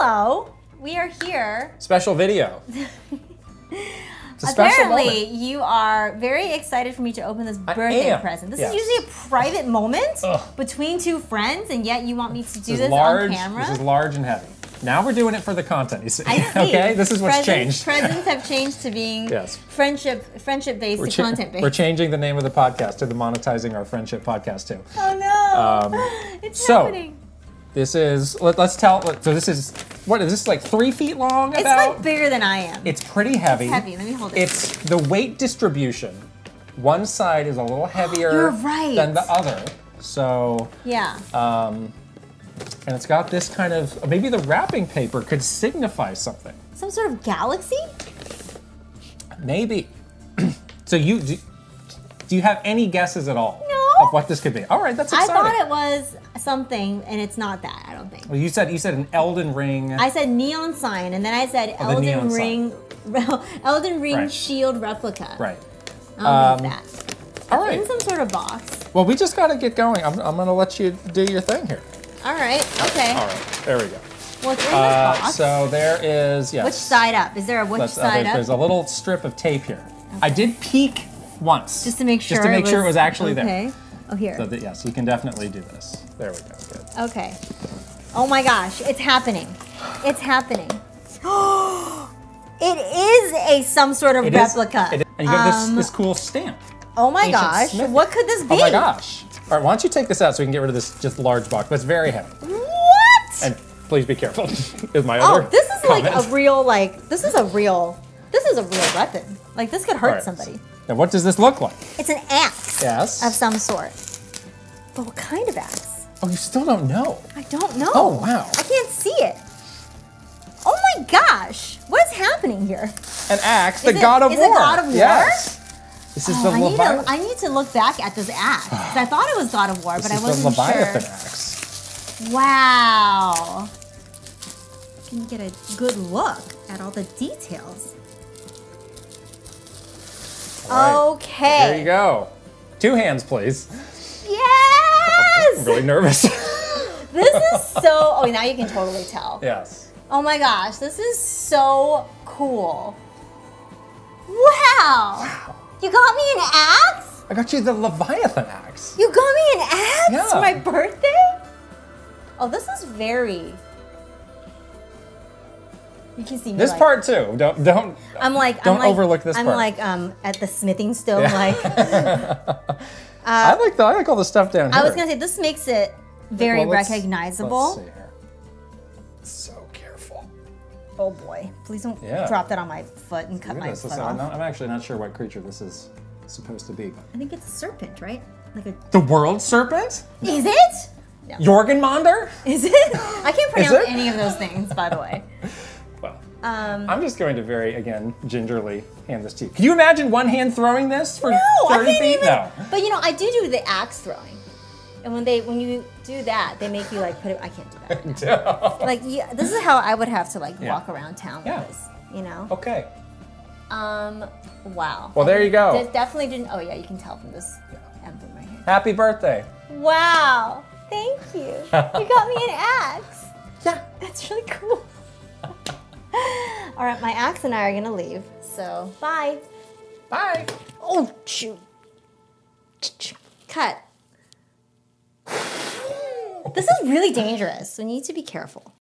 hello. We are here. Special video. It's a special Apparently, you are very excited for me to open this birthday present. This yes. is usually a private moment Ugh. between two friends, and yet you want me to do This this, is large. on camera. This is large and heavy. Now we're doing it for the content. You see? I see. okay, this is what's presents, changed. Presents have changed to being Yes. friendship, friendship based We're, to content based. we're changing the name of the podcast to the monetizing our friendship podcast too. oh no! Um, it's so, happening. This is let, us tell. So this is what is this like three feet long? It's about like bigger than I am. it's pretty heavy. heavy. Let me hold it. It's the weight distribution. One side is a little heavier You're right. than the other. So yeah. um, and it's got this kind of maybe the wrapping paper could signify something. Some sort of galaxy? Maybe. so you do, do you have any guesses at all. Of what this could be? All right, that's I thought it was something, and it's not that. I don't think. well, you said you said an Elden Ring. I said neon sign, and then I said Oh, Elden Ring, Elden Ring Right. shield replica. right. I don't Um, think it's that. All right. in some sort of box. Well, we just got to get going. I'm, I'm going to let you do your thing here. All right. Okay. All right. There we go. In Uh, box? so there is yes. which side up? Is there a which Let's- uh, side there's, up? there's a little strip of tape here. I did peek once. just to make sure. Just to make sure it was actually there. Oh, here. So that, yes, you can definitely do this. There we go. Good. Okay. Oh my gosh, it's happening. It's happening. it is a some sort of It replica. is- and you have Um, this, this cool stamp. oh my ancient gosh, Smithy. what could this be? Oh my gosh. All right, why don't you take this out so we can get rid of this just large box, but it's very heavy. What? And please be careful. is my oh, this is like a real like this is a real this is a real weapon. Like this could hurt right. somebody. Now, what does this look like? It's an axe Yes. of some sort. But what kind of axe? Oh, you still don't know. I don't know. Oh, wow. I can't see it. Oh my gosh, what is happening here? An axe, the Is it- god of is it war. God of War? Yes. This is Oh, the I, need Leviathan. to, I need to look back at this axe. I thought it was God of War, this but I wasn't sure. the Leviathan axe. Wow. Can you get a good look at all the details? All right. Okay. There you go. Two hands, please. Yes! I'm really nervous. This is so. Oh, now you can totally tell. yes. Oh my gosh, this is so cool. Wow. You got me an axe? I got you the Leviathan axe. You got me an axe Yeah. for my birthday? Oh, this is very. You can see me. This like, part too. Don't don't. I'm like. don't I'm like, overlook this I'm part. like um at the smithing stone. Yeah. Like I like the I like all the stuff down here. I was gonna say, this makes it very Well, let's- recognizable. Let's see here. So careful. Oh boy! Please don't Yeah. drop that on my foot and cut my this. foot off. I'm actually not sure what creature this is supposed to be. But. I think it's a serpent, right? Like a. The world serpent? Is it? No. Jorgenmonder? Is it? I can't pronounce any of those things, by the way. Um, I'm just going to very again gingerly hand this to you. Can you imagine one hand throwing this for no, I 30 can't feet? even. No. But you know, I do do the axe throwing, and when they when you do that, they make you like put it. I can't do that. no. like yeah, this is how I would have to like Yeah. walk around town Yeah. with this. You know. okay. Um. Wow. Well, there you go. It definitely didn't. Oh yeah, you can tell from this emblem right here. Happy birthday. Wow. Thank you. You got me an axe. Yeah. That's really cool. All right, my axe and I are gonna leave. So bye. Bye. Oh shoot. Cut. This is really dangerous. We need to be careful.